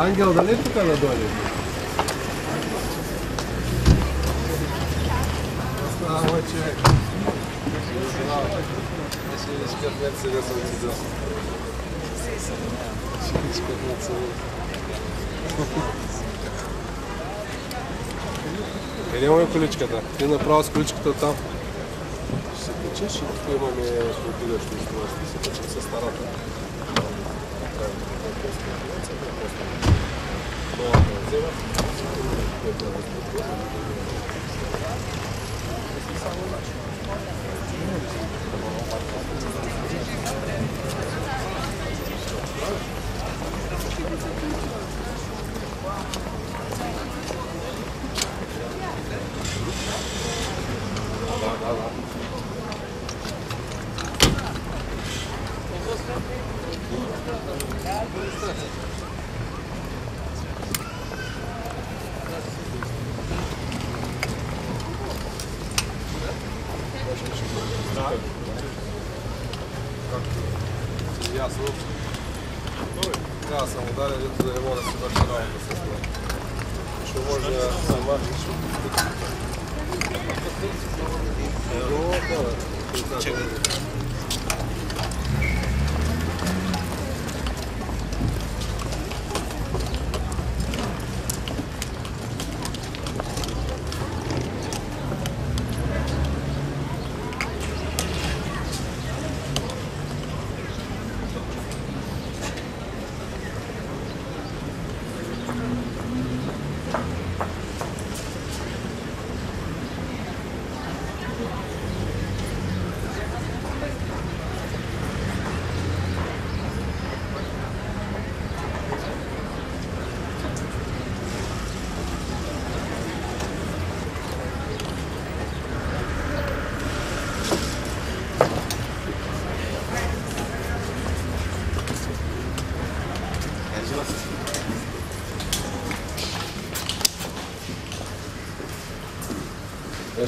Ангел, дали тук да дойде? Искат Мерцедес. Къде имаме количката? Ти направо с количката там. Ще се качиш и тук имаме отидащо. Ще се качим с старата. Ясно.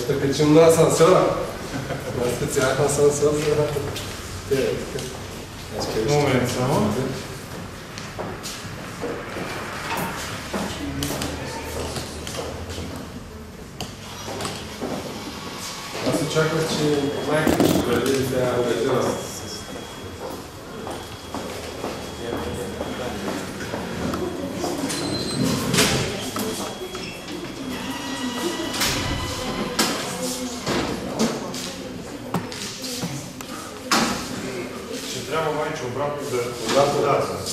Ще качим на асансьора. На специален асансьор за те. Момент само. Аз очаквах, че майка ще дойде и тя обедира с Ще трябва майче обратно да... Обратно? Да, да.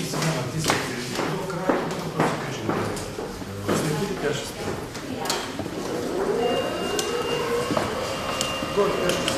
И сега натискате до края, тук просто кажи да Следи тя ще спре. Горе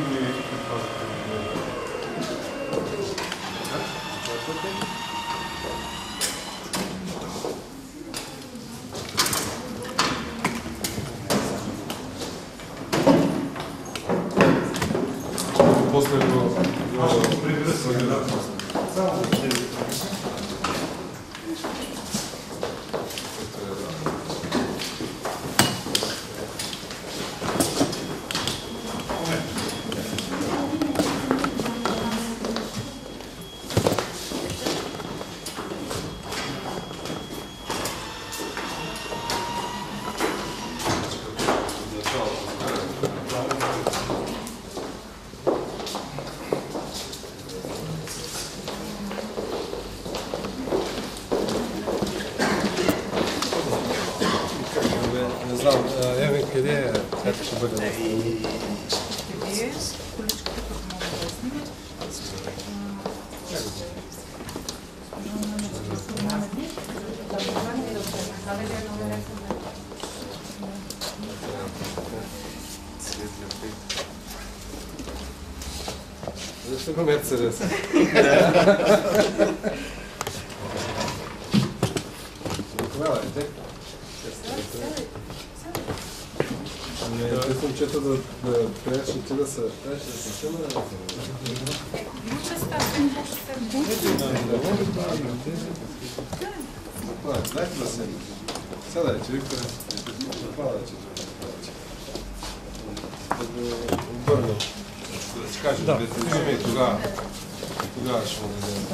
и ще се вдигне на фазата. Очаквате? После планирам. Само да ще Не знам, Еви, къде е? Как ще бъде? Вие количката, като мога да я снимат. Мерцедес? Заповядайте. Ами, те момчета да, да трябваше ти да се... Трябваше да се да Дайте да се... Сядайте, Викторе. Заповядайте. Да го обърнем. Да си кажем, да. и тогава. Тогава ще му дадем.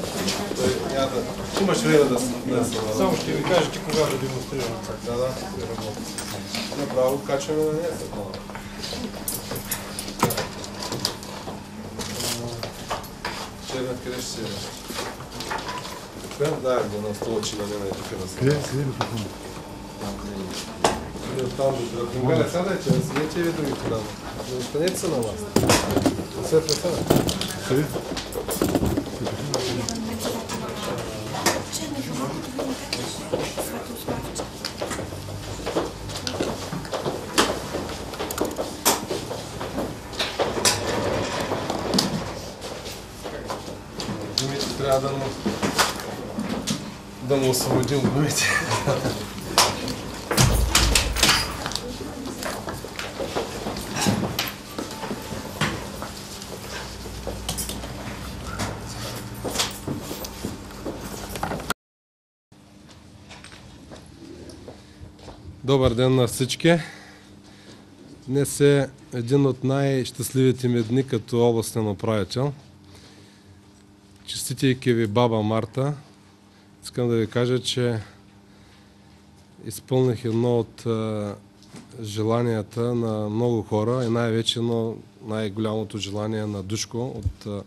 Да... Имаш време да се да се Само ще ви кажа ти кога да демонстрирам. Да, да, работи. Направо качваме на нея малко. Черна, къде ще си е? Да, го на стол, че на мен е тук да се. Къде, къде е микрофон? Там до Другаля, сядайте, да седете и ви други подам. Не останете се на вас. Не се пресада. Къде? Гумите трябва да му... Освободим гумите. Добър ден на всички. Днес е един от най-щастливите ми дни като областен управител. Честитейки ви баба Марта, искам да ви кажа, че изпълних едно от желанията на много хора и най-вече едно най-голямото желание на Душко от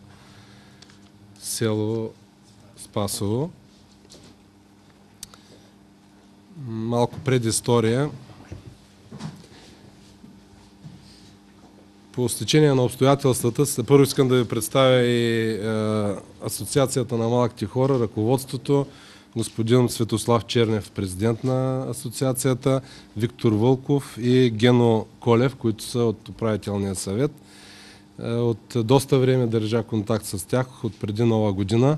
село Спасово. Малко предистория. По стечение на обстоятелствата, първо искам да ви представя и е, Асоциацията на малките хора, ръководството, господин Светослав Чернев, президент на асоциацията, Виктор Вълков и Гено Колев, които са от управителния съвет. Е, от доста време държа контакт с тях, от преди нова година.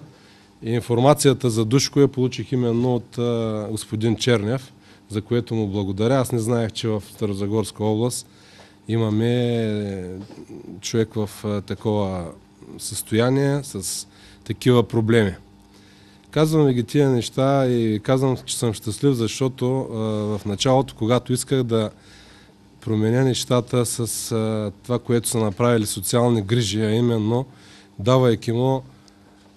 И информацията за Душко я получих именно от е, господин Чернев, за което му благодаря. Аз не знаех, че в Старозагорска област имаме човек в а, такова състояние, с такива проблеми. Казвам ви ги тия неща и казвам, че съм щастлив, защото а, в началото, когато исках да променя нещата с а, това, което са направили социални грижи, а именно давайки му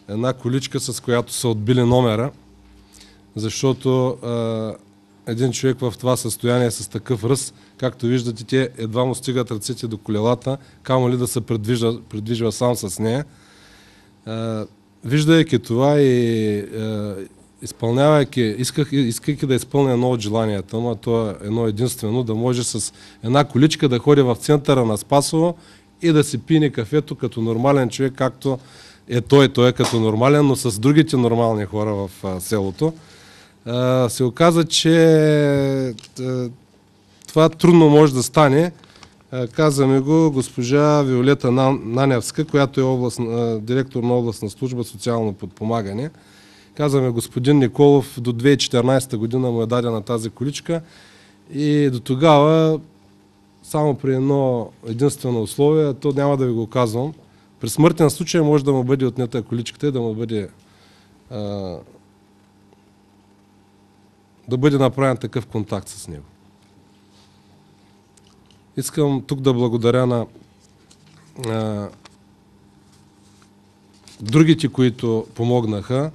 една количка, с която са отбили номера, защото а, един човек в това състояние с такъв ръст, както виждате, те едва му стигат ръцете до колелата, камо ли да се предвижда, предвижва сам с нея. Виждайки това и изпълнявайки, исках, искайки да изпълня едно от желанията, но то е едно единствено, да може с една количка да ходи в центъра на Спасово и да си пине кафето като нормален човек, както е той, той е като нормален, но с другите нормални хора в се оказа, че това трудно може да стане. Каза ми го госпожа Виолета Наневска, която е област, директор на областна служба социално подпомагане. Каза ми господин Николов, до 2014 година му е дадена тази количка и до тогава само при едно единствено условие, то няма да ви го казвам, При смъртен случай може да му бъде отнета количката и да му бъде да бъде направен такъв контакт с него. Искам тук да благодаря на а, другите, които помогнаха.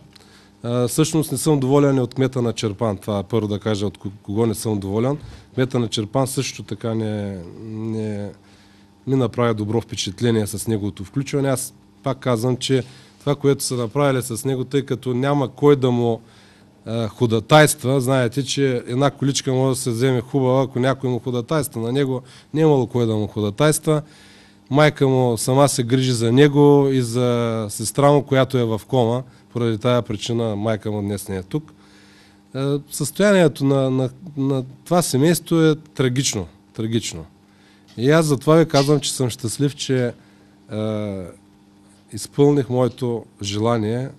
А, всъщност не съм доволен и от кмета на Черпан. Това е първо да кажа от кого не съм доволен. Кмета на Черпан също така не, не ми направи добро впечатление с неговото включване. Аз пак казвам, че това, което са направили с него, тъй като няма кой да му ходатайства, знаете, че една количка може да се вземе хубава, ако някой му ходатайства. На него не е имало кой да му ходатайства. Майка му сама се грижи за него и за сестра му, която е в кома. Поради тая причина майка му днес не е тук. Състоянието на, на, на това семейство е трагично. Трагично. И аз затова ви казвам, че съм щастлив, че е, изпълних моето желание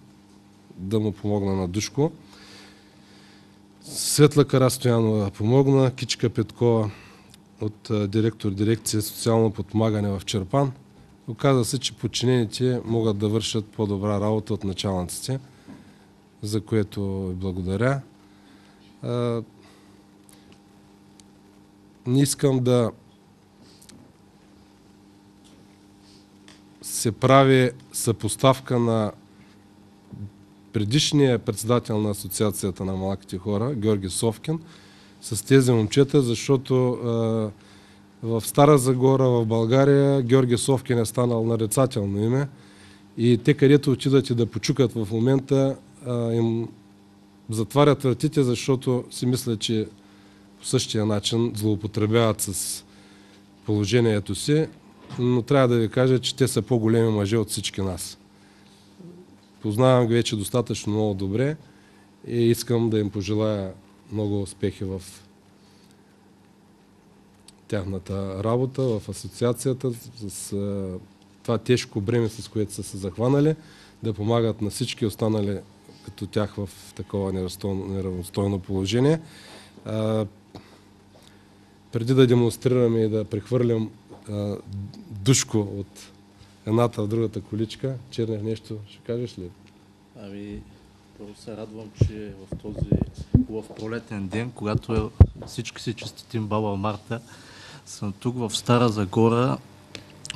да му помогна на Душко. Светла Карастоянова помогна, Кичка Петкова от директор дирекция социално подпомагане в Черпан. Оказва се, че подчинените могат да вършат по-добра работа от началниците, за което благодаря. Не искам да се прави съпоставка на предишния председател на Асоциацията на малките хора, Георги Совкин, с тези момчета, защото е, в Стара Загора, в България, Георги Совкин е станал нарицателно име и те, където отидат и да почукат в момента, е, им затварят вратите, защото си мислят, че по същия начин злоупотребяват с положението си но трябва да ви кажа, че те са по-големи мъже от всички нас. Познавам ги вече достатъчно много добре и искам да им пожелая много успехи в тяхната работа, в асоциацията, с това тежко бреме, с което са се захванали, да помагат на всички останали като тях в такова неравностойно положение. преди да демонстрираме и да прехвърлям душко от едната в другата количка. Чернев, нещо ще кажеш ли? Ами, първо се радвам, че в този хубав пролетен ден, когато всички си честитим баба Марта, съм тук в Стара Загора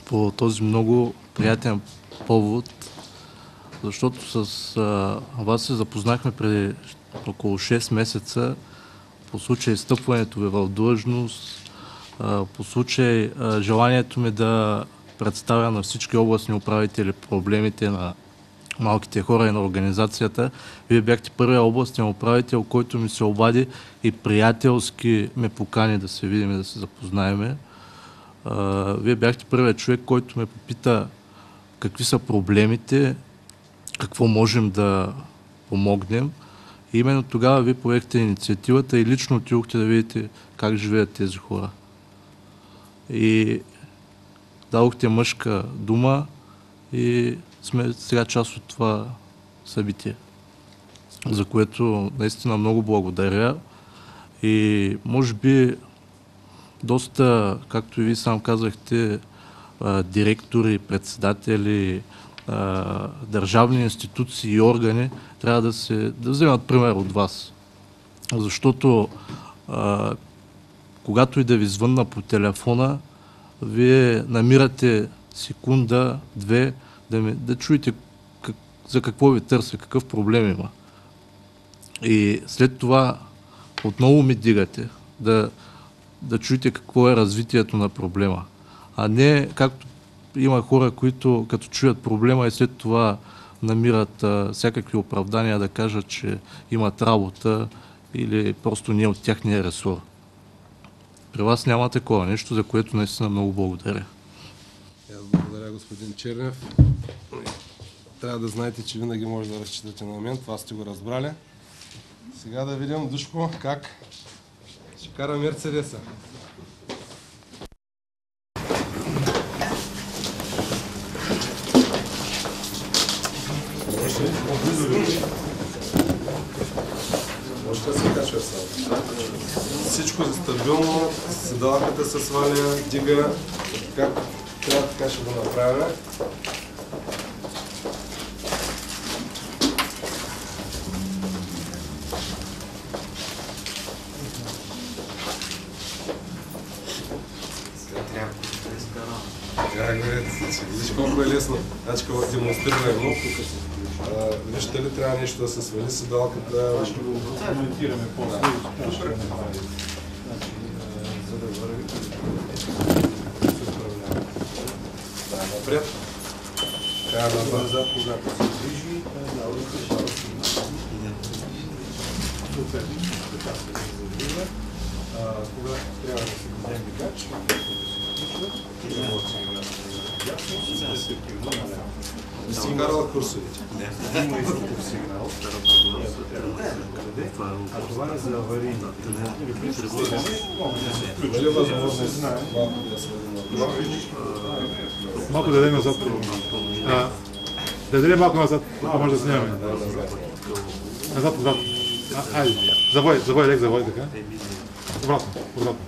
по този много приятен повод, защото с а, вас се запознахме преди около 6 месеца по случай стъпването ви в длъжност, по случай желанието ми да представя на всички областни управители проблемите на малките хора и на организацията. Вие бяхте първия областен управител, който ми се обади и приятелски ме покани да се видим и да се запознаеме. Вие бяхте първият човек, който ме попита какви са проблемите, какво можем да помогнем. И именно тогава вие поехте инициативата и лично отидохте да видите как живеят тези хора и дадохте мъжка дума и сме сега част от това събитие, за което наистина много благодаря и може би доста, както и ви сам казахте, директори, председатели, държавни институции и органи трябва да, се, да вземат пример от вас. Защото когато и да ви звънна по телефона, вие намирате секунда, две, да, ми, да чуете как, за какво ви търся, какъв проблем има. И след това отново ми дигате да, да чуете какво е развитието на проблема. А не както има хора, които като чуят проблема и след това намират а, всякакви оправдания да кажат, че имат работа или просто не от тяхния ресор. При вас няма такова нещо, за което наистина много благодаря. Аз благодаря, господин Чернев. Трябва да знаете, че винаги може да разчитате на мен. Това сте го разбрали. Сега да видим Душко как ще кара Мерцедеса. Лапата се сваля, дига. Как, как, така ще го направя. Как говорится, видиш колко е лесно. Значи, когато демонстрираме едно, виж дали трябва нещо да се свали седалката. Това ще го коментираме после. Да. Ще го направим. Значи, е, за да върви. Да, напред. Трябва назад. Назад, когато се движи, е, да, разрешава се. Супер. Така се завива. А, Когато трябва да се даде мигач, да се включва. И емоции ясно, респективно наляво. Не си карал курсовите. Има и звуков сигнал, който трябва да се подаде, а това е за аварийните. Или при пристигане, може да се включи. Дали е възможно знае. малко да свалим на Малко да дадем назад. А, да дадем малко назад, ако може да снимаме. Назад, назад. А, айде. Завой, завой, лек завой, така. Обратно, обратно.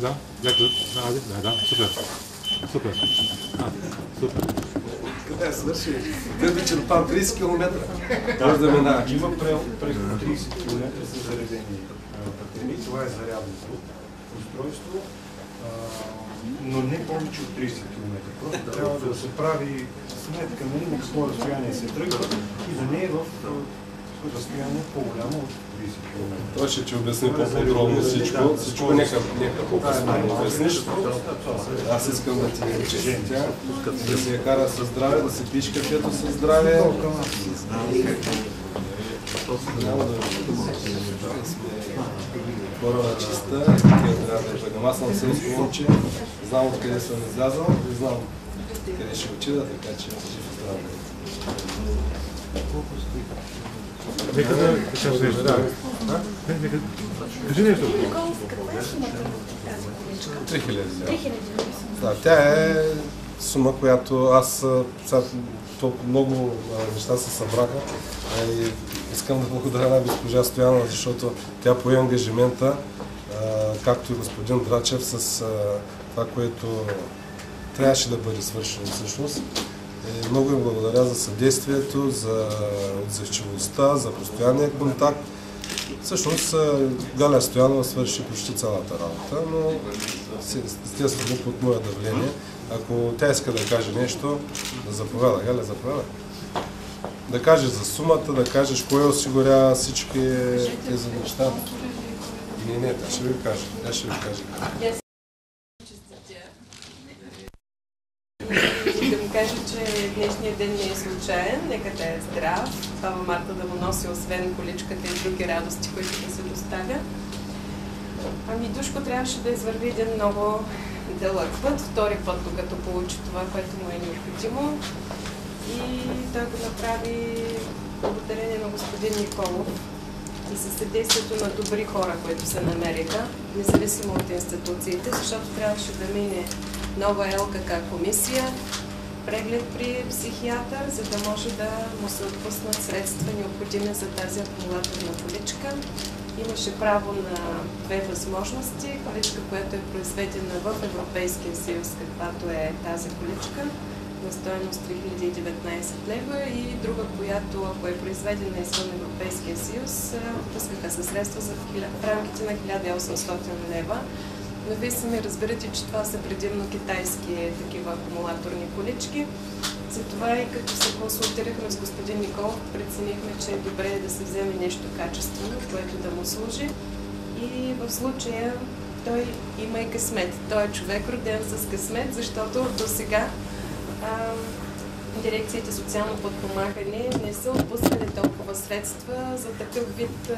Да, лек, да, айде, да, да, супер. Супер. А, супер. Къде е свърши? Къде че там 30 км. Може да минава. Има през 30 км са заредени батерии. Това е зарядното устройство, но не повече от 30 км. Просто трябва да се прави сметка на какво разстояние се тръгва и да не е в разстояние по-голямо от 30 км. Той ще ти обясни по-подробно всичко. Всичко нека, нека по-късно да обясниш. Аз искам да ти тя, да се я кара със здраве, да се пиш кафето със здраве. Хора на чиста, такива трябва да бъдем. Аз съм селско момче, знам откъде съм излязъл и знам къде ще отида, така че жив и здрав. Нека да кажеш нещо. Да. Кажи нещо. 3000 лева. Да, тя е сума, която аз толкова много неща се събраха и искам да благодаря на госпожа Стоянова, защото тя пое ангажимента, както и господин Драчев, с това, което трябваше да бъде свършено всъщност. И много им благодаря за съдействието, за отзивчивостта, за постоянния контакт. Всъщност а, Галя Стоянова свърши почти цялата работа, но естествено под мое давление. Ако тя иска да каже нещо, да заповяда. Галя, заповяда. Да кажеш за сумата, да кажеш кой осигурява всички тези неща. Не, не, тя ще ви каже. Тя ще ви каже. И да му кажа, че днешният ден не е случайен, нека да е здрав. Баба Марта да му носи освен количката и други радости, които да се доставя. Ами Душко трябваше да извърви един много дълъг път, втори път, докато получи това, което му е необходимо. И той го направи благодарение на господин Николов и със съдействието на добри хора, които се намериха, независимо от институциите, защото трябваше да мине нова ЛКК комисия, преглед при психиатър, за да може да му се отпуснат средства необходими за тази акумулаторна количка. Имаше право на две възможности. Количка, която е произведена в Европейския съюз, каквато е тази количка, на стоеност 3019 лева и друга, която ако е произведена извън Европейския съюз, отпускаха се средства за в рамките на 1800 лева. Но вие сами разбирате, че това са предимно китайски такива акумулаторни колички. Затова и като се консултирахме с господин Николов, преценихме, че е добре да се вземе нещо качествено, което да му служи. И в случая той има и късмет. Той е човек роден с късмет, защото до сега дирекциите социално подпомагане не са отпускали толкова средства за такъв вид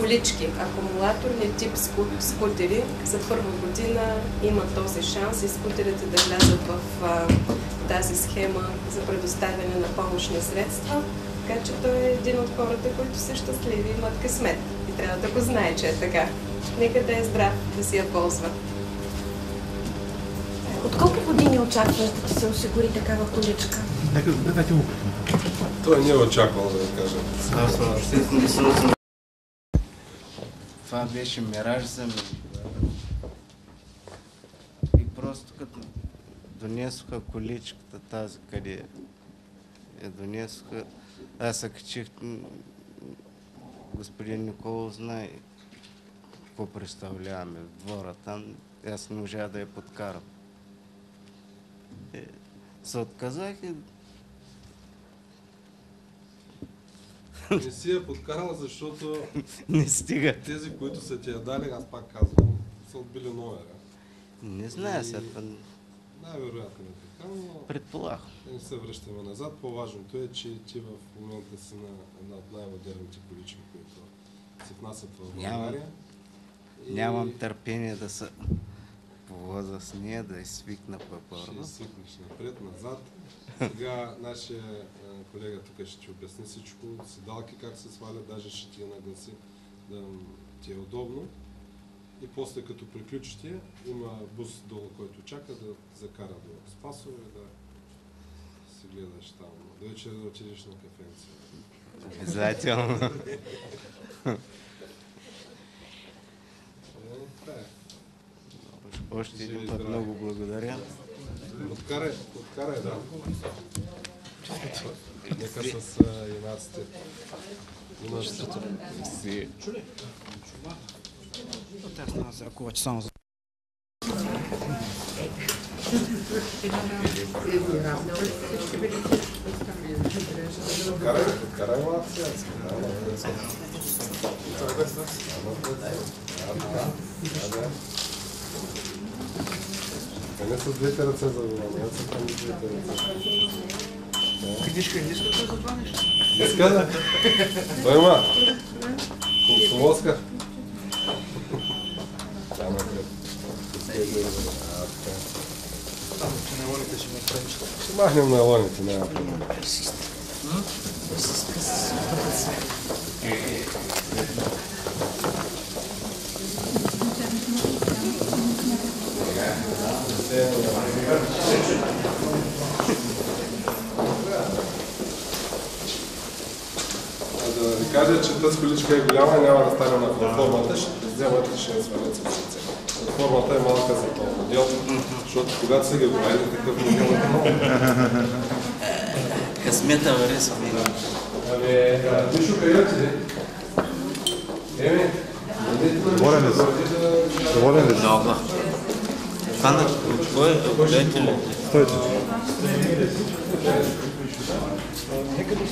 колички, акумулаторни тип ску- скутери. За първа година има този шанс и скутерите да влязат в тази схема за предоставяне на помощни средства. Така че той е един от хората, които са щастливи, имат късмет и трябва да го знае, че е така. Нека да е здрав, да си я ползва. От колко години очакваш да ти се осигури такава количка? Нека, дайте му. Той не е очаквал да ви кажа. Това беше мираж за мен. И просто като донесоха количката тази, къде я донесоха, аз се качих, господин Николов знае какво представляваме в двора там, аз не можа да я подкарам. Е, Се отказах и Не си я подкарал, защото не стига. тези, които са ти я дали, аз пак казвам, са отбили номера. Не знае сега, Най-вероятно е така, но предполагам. не се връщаме назад. По-важното е, че ти в момента си на една от най-модерните колички, които се внасят в Нямам- България. И Нямам търпение да се по-възрастния, да изсвикна Ще по-бързо. свикнеш напред, назад. Сега нашия колега тук ще ти обясни всичко, седалки как се свалят, даже ще ти я нагласи да ти е удобно. И после като приключите, има бус долу, който чака да закара до Спасово и да си гледаш там. До вечера да отидеш на кафенце. Обязателно. Е, това е. Още един път много благодаря. Откарай, откарай, да. Нека с юнаците. Имаш Си. Откарай, откарай малко сега. Не с двете ръце за внимание, аз съм с двете ръце. Книжка не искате за това нещо? Иска да? Той има. Комсомолска. Там е креп. Само, че не волите ще ме пречат. Ще махнем на лоните, няма проблем. А Кажа, че тази количка е голяма, няма да стане на платформата, ще вземат и ще я свалят с ръце. Платформата е малка за този модел, защото когато са ги правили такъв модел е много. Късмета вари с мен. Ами, а, Мишо, къде отиде? Еми, Доволен ли си? Доволен ли си? Много. Това на кой е? Стойте. Чакам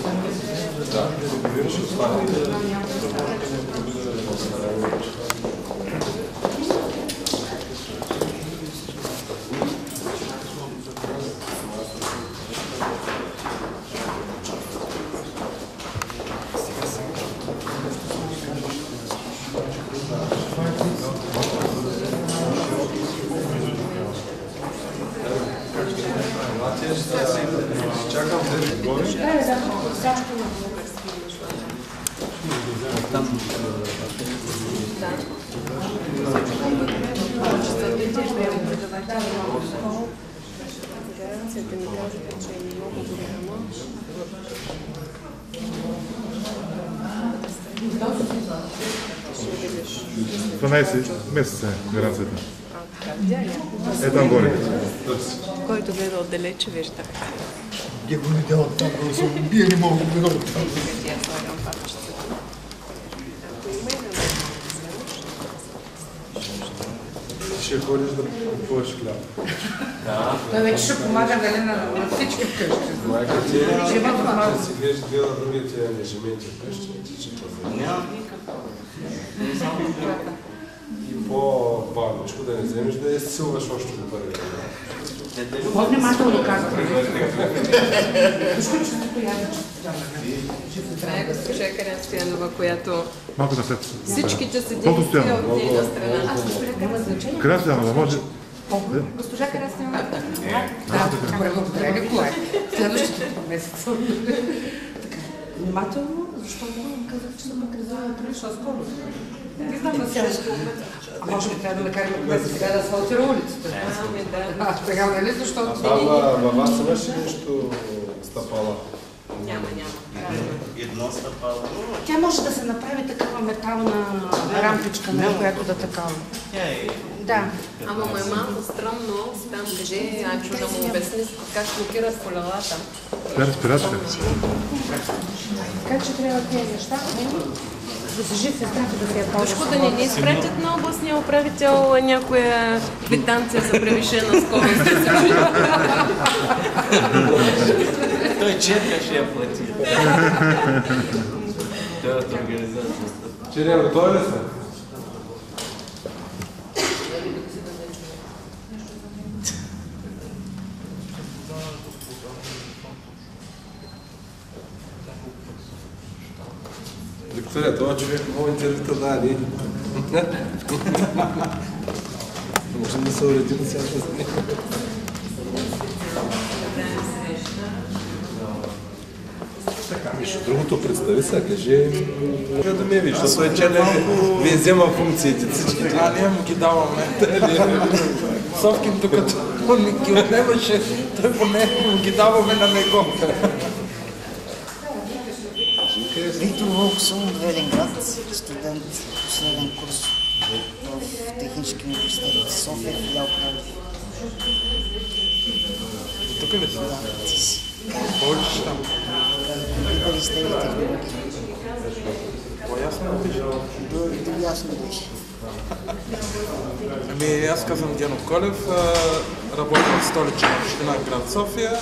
Че е много голяма. 12 месеца е гаранцията. Е там горе. Който гледа отдалече, вижда. Вие го видя от там, да се убие, не мога да го там. Да Ще ходиш да купуваш хляб. Той вече ще помага нали, на, на всички вкъщи. Майка ти е, ще си гледаш гледа другите ангажименти вкъщи, ти ще пазариш. Няма И по-бавничко да не вземеш да изсилваш още до първи. По-внимателно казвам. Това е госпожа Карен Стоянова, която Малко на след. всичките от нейна страна. Аз госпожа се да може? Госпожа Карасина. Да, добре, благодаря ви, кое? Следващите месеца. Така, Внимателно, защото казах, че съм наказала пришла скоро. Не знам на сега. А може би трябва да накараме кмета сега да асфалтира улицата. Ами да. А, сега, нали, защото... Там във вас имаш ли нещо стъпала? Няма, няма. Едно стъпало. Тя може да се направи такава метална рампичка, на която да такава. Тя е Да. Ама му е малко странно, там кажи, Анчо да му обясни как блокират колелата. Тя е респиратор. Така че трябва тези неща да си жив и здрав и да се я ползваш. Душко да не ни изпратят на областния управител някоя квитанция за превишена скорост. Той четка ще я плати. Той е от организацията. Чирия, готови ли сме? Виктория, това човек много интервюта да. Можем да се уредим сега с него. Между другото, представи се, кажи, може да ме виж, защото е че ви взема функциите всички. А, ние му ги даваме. Совкин, докато ни ги отнемаше, той поне му ги даваме на него. Волксон от Велинград, студент, последен курс в Технически университет в София, филиал Пловдив. Тук ли си? Да, ти си. Учиш там? Компютъри сте и технологии. По-ясно ли виждам? До, до ясно беше. Ами аз казвам Гено Колев, работя в столична община град София.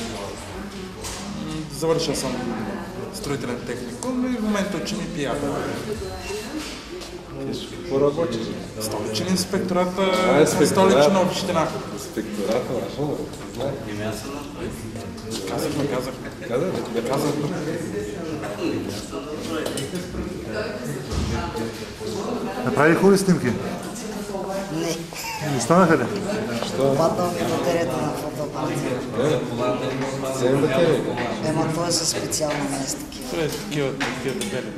Завършил съм строителен техникум и в момента учим и пиар. Какво работиш? Столичен инспекторат инспекторат. столична община. Инспектората, важно да знае. Казахме, казахме. Каза ли? Казахме. Направи хубави снимки. Не, Не станаха ли? Падна ми батерията на фотоапарата. Вземем батерия. Ема той е за специално место. Такива, такива, такива дебели.